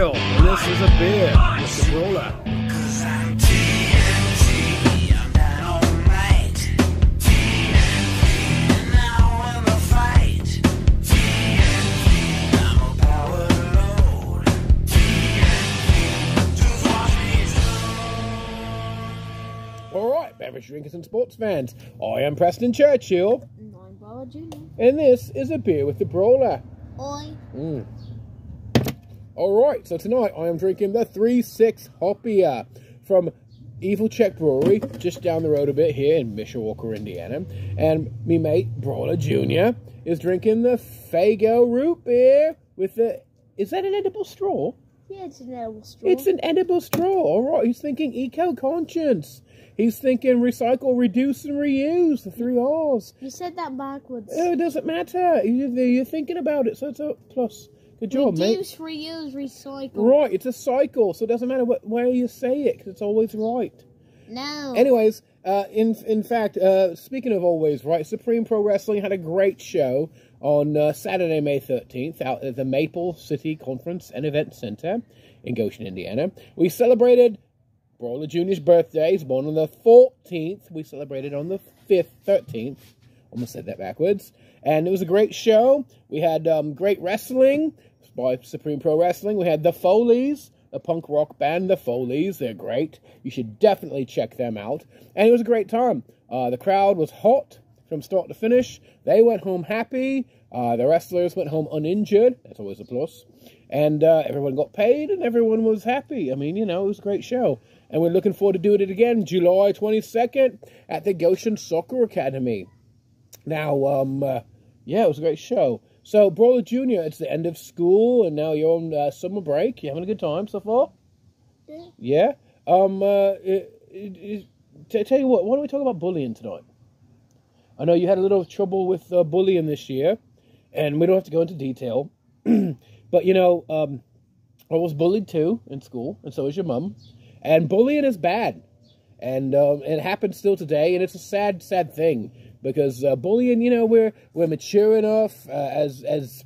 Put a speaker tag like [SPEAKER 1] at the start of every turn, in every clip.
[SPEAKER 1] Churchill, and this is a beer with the right, beverage drinkers and sports fans. I am Preston Churchill,
[SPEAKER 2] Nine Brawler Jr.
[SPEAKER 1] and this is a beer with the brawler.
[SPEAKER 2] Oi.
[SPEAKER 1] Mm. All right, so tonight I am drinking the 3-6 Hoppier from Evil Czech Brewery, just down the road a bit here in Mishawaka, Indiana. And me mate, Brawler Jr., is drinking the Faygo root beer with the... Is that an edible straw?
[SPEAKER 2] Yeah, it's an edible straw.
[SPEAKER 1] It's an edible straw. All right, he's thinking eco-conscience. He's thinking recycle, reduce, and reuse, the three R's.
[SPEAKER 2] You said that backwards.
[SPEAKER 1] Oh, it doesn't matter. You- You're thinking about it, so it's a plus. Good job, mate.
[SPEAKER 2] Reduce, reuse, recycle.
[SPEAKER 1] Right, it's a cycle, so it doesn't matter what where you say it, 'cause it's always right.
[SPEAKER 2] No.
[SPEAKER 1] Anyways, uh, in in fact, uh, speaking of always right, Supreme Pro Wrestling had a great show on uh, Saturday, May 13th, out at the Maple City Conference and Event Center in Goshen, Indiana. We celebrated Brawler Jr.'s birthday. He's born on the 14th. We celebrated on the 5th, 13th. Almost said that backwards. And it was a great show. We had um, great wrestling by Supreme Pro Wrestling. We had the Foleys, the punk rock band, the Foleys. They're great. You should definitely check them out. And it was a great time. Uh, the crowd was hot from start to finish. They went home happy. Uh, the wrestlers went home uninjured. That's always a plus. And uh, everyone got paid and everyone was happy. I mean, you know, it was a great show. And we're looking forward to doing it again July 22nd at the Goshen Soccer Academy. Now, um, uh, yeah, it was a great show. So, Brawler Jr., it's the end of school, and now you're on uh, summer break. You having a good time so far?
[SPEAKER 2] Yeah.
[SPEAKER 1] Yeah. Um. Uh. It, it, it, tell you what. Why don't we talk about bullying tonight? I know you had a little trouble with uh, bullying this year, and we don't have to go into detail. but you know, um, I was bullied too in school, and so is your mum. And bullying is bad, and um, it happens still today, and it's a sad, sad thing because uh, bullying. You know, we're we're mature enough uh, as as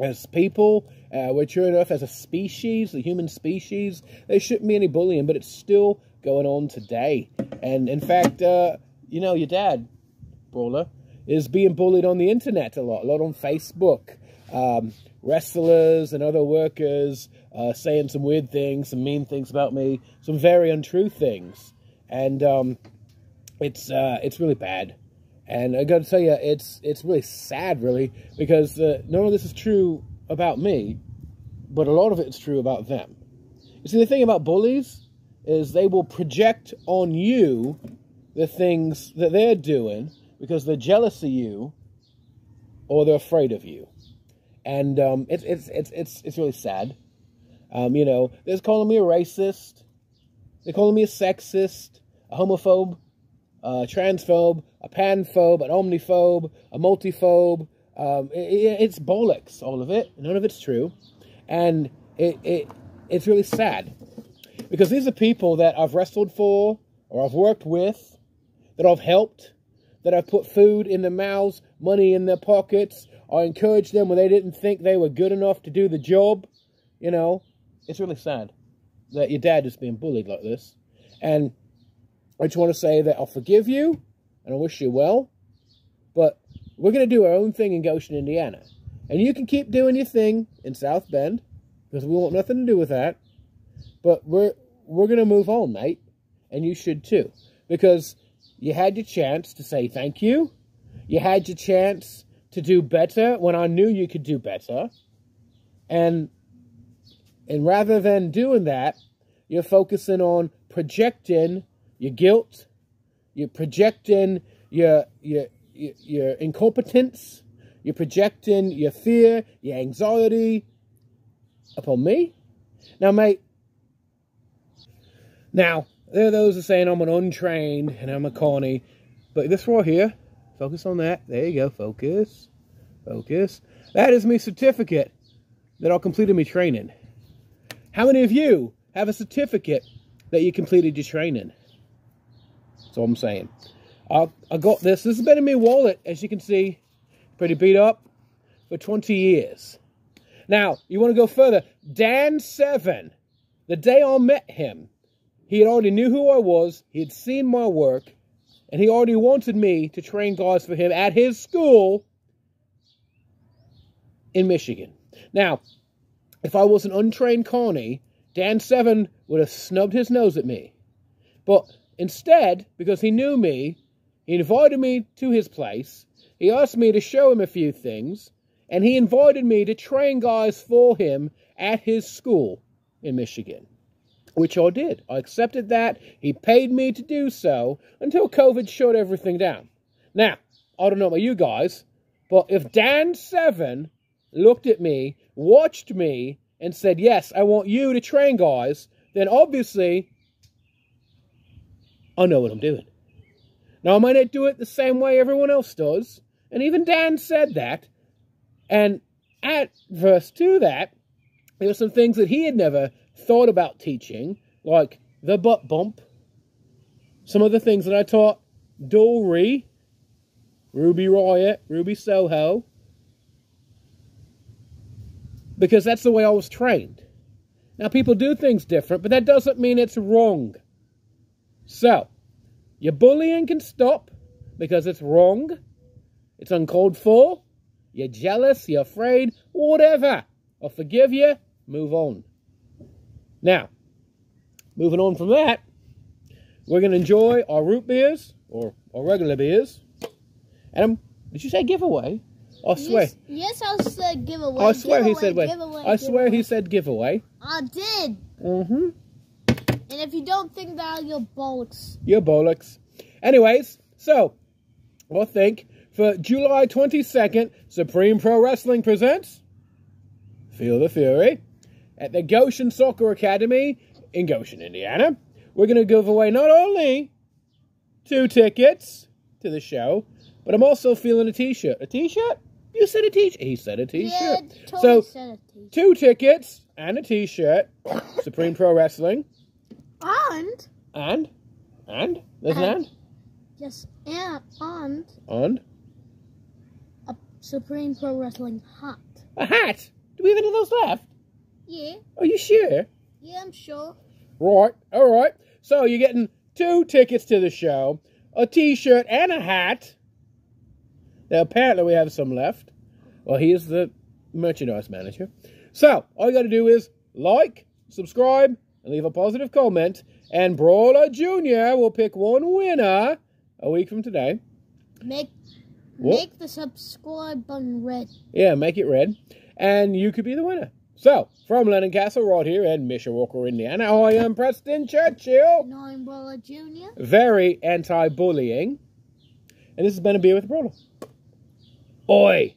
[SPEAKER 1] as people. Uh, we're mature enough as a species, the human species. There shouldn't be any bullying, but it's still going on today. And in fact, uh, you know, your dad, Brawler, is being bullied on the internet a lot, a lot on Facebook. Um, wrestlers and other workers uh, saying some weird things, some mean things about me, some very untrue things, and um, it's uh, it's really bad. And I got to tell you, it's it's really sad, really, because uh, none of this is true about me, but a lot of it is true about them. You see, the thing about bullies is they will project on you the things that they're doing because they're jealous of you or they're afraid of you, and um, it's it's it's it's it's really sad. Um, you know, they're calling me a racist, they're calling me a sexist, a homophobe, a transphobe, a panphobe, an omniphobe, a multiphobe. Um, it, it's bollocks, all of it. None of it's true, and it, it it's really sad because these are people that I've wrestled for or I've worked with, that I've helped, that I've put food in their mouths, money in their pockets. I encouraged them when they didn't think they were good enough to do the job. You know, it's really sad that your dad is being bullied like this, and I just want to say that I'll forgive you and I wish you well, but we're going to do our own thing in Goshen, Indiana. And you can keep doing your thing in South Bend because we want nothing to do with that. But we're we're going to move on, mate. And you should too. Because you had your chance to say thank you. You had your chance to do better when I knew you could do better. And and rather than doing that, you're focusing on projecting your guilt, you're projecting your your your, your incompetence, you're projecting your fear, your anxiety upon me. Now, mate. Now, there are those who are saying I'm an untrained and I'm a corny, but this right here, focus on that. There you go, focus, focus. That is my certificate that I completed my training. How many of you have a certificate that you completed your training? All I'm saying. I, I got this. This has been in my wallet, as you can see. Pretty beat up for 20 years. Now, you want to go further. Dan Severn, the day I met him, he had already knew who I was, he had seen my work, and he already wanted me to train guys for him at his school in Michigan. Now, if I was an untrained Connie, Dan Severn would have snubbed his nose at me. But instead, because he knew me, he invited me to his place. He asked me to show him a few things, and he invited me to train guys for him at his school in Michigan, which I did. I accepted that. He paid me to do so until COVID shut everything down. Now, I don't know about you guys, but if Dan Severn looked at me, watched me, and said, Yes, I want you to train guys, then obviously I know what I'm doing. Now, I might not do it the same way everyone else does, and even Dan said that. And adverse to that, there were some things that he had never thought about teaching, like the butt bump, some of the things that I taught Dori, Ruby Riott, Ruby Soho, because that's the way I was trained. Now, people do things different, but that doesn't mean it's wrong. So, your bullying can stop because it's wrong, it's uncalled for, you're jealous, you're afraid, whatever. I'll forgive you, move on. Now, moving on from that, we're going to enjoy our root beers, or our regular beers. And um, did you say giveaway? I swear.
[SPEAKER 2] Yes, yes, I said giveaway.
[SPEAKER 1] I swear he said
[SPEAKER 2] giveaway,
[SPEAKER 1] I swear he
[SPEAKER 2] giveaway.
[SPEAKER 1] said giveaway.
[SPEAKER 2] I did.
[SPEAKER 1] Mm-hmm.
[SPEAKER 2] And if you don't think that, you're bollocks.
[SPEAKER 1] Your bollocks. Anyways, so I think for July 22nd, Supreme Pro Wrestling presents Feel the Fury at the Goshen Soccer Academy in Goshen, Indiana. We're going to give away not only two tickets to the show, but I'm also feeling a t-shirt. A t-shirt? You said a t-shirt. He said a t-shirt.
[SPEAKER 2] Yeah, totally
[SPEAKER 1] so,
[SPEAKER 2] said to you.
[SPEAKER 1] two tickets and a t-shirt. Supreme Pro Wrestling.
[SPEAKER 2] And
[SPEAKER 1] And? And? There's an
[SPEAKER 2] And-
[SPEAKER 1] and?
[SPEAKER 2] yes, and and
[SPEAKER 1] And?
[SPEAKER 2] a Supreme Pro Wrestling hat.
[SPEAKER 1] A hat? Do we have any of those left?
[SPEAKER 2] Yeah,
[SPEAKER 1] Are you sure?
[SPEAKER 2] yeah, I'm sure.
[SPEAKER 1] Right, alright. So you're getting two tickets to the show, a t shirt, and a hat. Now, apparently, we have some left. Well, he is the merchandise manager. So, all you got to do is like, subscribe, and leave a positive comment. And Brawler Jr. will pick one winner a week from today.
[SPEAKER 2] Make make the subscribe button red.
[SPEAKER 1] Yeah, make it red. And you could be the winner. So, from Lennon Castle, right here in Mishawaka, Indiana, I am Preston Churchill.
[SPEAKER 2] Nine Brawler Junior.
[SPEAKER 1] very anti-bullying. And this has been a beer with brawler. Oi!